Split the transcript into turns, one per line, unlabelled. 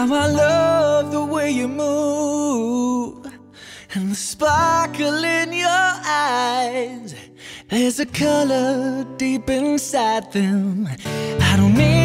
How I love the way you move and the sparkle in your eyes. There's a color deep inside them. I don't need